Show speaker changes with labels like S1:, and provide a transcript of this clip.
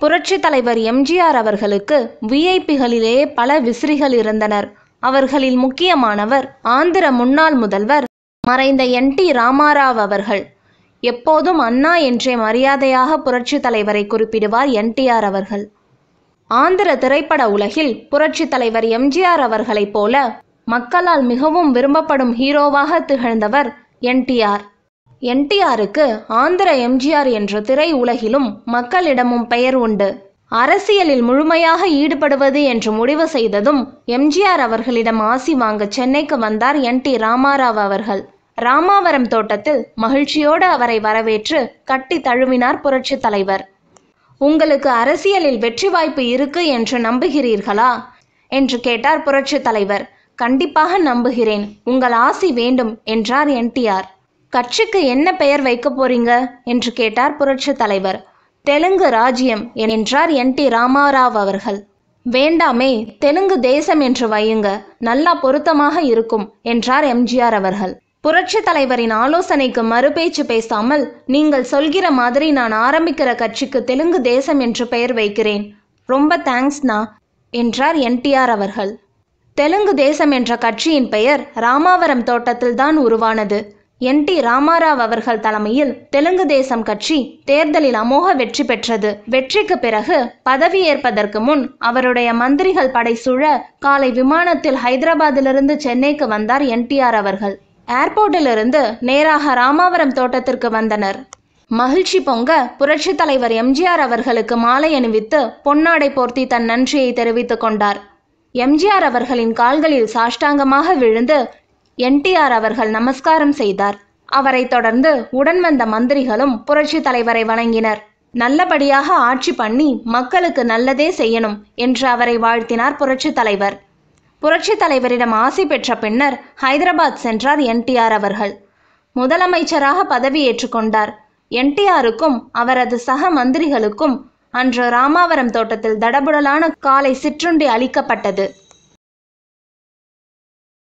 S1: புரட்சி தலைவர் எம்ஜிஆர் அவர்களுக்கு விஐபிகளிலேயே பல விசிறிகள் இருந்தனர். அவர்களில் முக்கியமானவர் ஆந்திர முன்னாள் முதல்வர் மறைந்த என். டி. ராமாராவ் அவர்கள். எப்போதும் அண்ணா என்றே மரியாதையாக புரட்சி தலைவரை குறிப்பிடுவார் என்டிஆர் அவர்கள். ஆந்திர திரைப்பட உலகில் புரட்சி தலைவர் எம்ஜிஆர் அவர்களைப் போல மக்களால் மிகவும் விரும்பப்படும் ஹீரோவாக திகழ்ந்தவர் என்டிஆர் என்டிஆருக்கு ஆந்திர எம்ஜிஆர் என்ற திரை உலகிலும் மக்களிடமும் பெயர் உண்டு. அரசியலில் முழுமையாக ஈடுபடுவது என்று முடிவு செய்ததும் எம்ஜிஆர் அவர்களிடம் ஆசி வாங்க சென்னைக்கு வந்தார் என் டி ராமாராவ் அவர்கள். ராமாவரம் தோட்டத்தில் மகிழ்ச்சியோடு அவரை வரவேற்று கட்டி தழுவினார் புரட்சி தலைவர். உங்களுக்கு அரசியலில் வெற்றி வாய்ப்பு இருக்கு என்று நம்புகிறீர்களா? என்று கேட்டார் புரட்சி தலைவர். கண்டிப்பாக நம்புகிறேன். உங்கள் ஆசி வேண்டும் என்றார் என்டிஆர். கட்சிக்கு என்ன பெயர் வைக்க போறீங்க? என்று கேட்டார் புரட்சி தலைவர். தெலுங்கு ராஜ்யம் என்றார் என் டி ராமாராவ் அவர்கள். வேண்டாமே தெலுங்கு தேசம் என்று வையுங்க. நல்லா பொருத்தமாக இருக்கும் என்றார் எம்ஜிஆர் அவர்கள். புரட்சி தலைவரின் ஆலோசனைக்கு மறுபேச்சு பேசாமல் நீங்கள் சொல்கிற மாதிரி நான் ஆரம்பிக்கிற கட்சிக்கு தெலுங்கு தேசம் என்று பெயர் வைக்கிறேன். ரொம்ப தேங்க்ஸ்னா என்றார் என்டிஆர் அவர்கள். தெலுங்கு தேசம் என்ற கட்சியின் பெயர் ராமாவரம் தோட்டத்தில் தான் உருவானது. என் டி ராமாராவ் அவர்கள் தலைமையில் தெலுங்கு தேசம் கட்சி தேர்தலில் அமோக வெற்றி பெற்றது. வெற்றிக்கு பிறகு பதவியேற்பதற்கு முன் அவருடைய மந்திரிகள் படை சூழ காலை விமானத்தில் ஹைதராபாத்திலிருந்து சென்னைக்கு வந்தார் என்டிஆர் அவர்கள். ஏர்போர்ட்டிலிருந்து நேராக ராமாவரம் தோட்டத்திற்கு வந்தனர். மகிழ்ச்சி பொங்க புரட்சி தலைவர் எம்ஜிஆர் அவர்களுக்கு மாலை அணிவித்து பொன்னாடை போர்த்தி தன் நன்றியை தெரிவித்துக் கொண்டார். எம்ஜிஆர் அவர்களின் கால்களில் சாஷ்டாங்கமாக விழுந்து என்டிஆர் அவர்கள் நமஸ்காரம் செய்தார். அவரை தொடர்ந்து உடன் வந்த மந்திரிகளும் புரட்சி தலைவரை வணங்கினர். நல்லபடியாக ஆட்சி பண்ணி மக்களுக்கு நல்லதே செய்யணும் என்று அவரை வாழ்த்தினார் புரட்சி தலைவர். புரட்சி தலைவரிடம் ஆசி பெற்ற பின்னர் ஹைதராபாத் சென்றார் என்டிஆர் அவர்கள். முதலமைச்சராக பதவி ஏற்றுக்கொண்டார் என்டிஆருக்கும் அவரது சக மந்திரிகளுக்கும் அன்று ராமாவரம் தோட்டத்தில் தடபுடலான காலை சிற்றுண்டி அளிக்கப்பட்டது.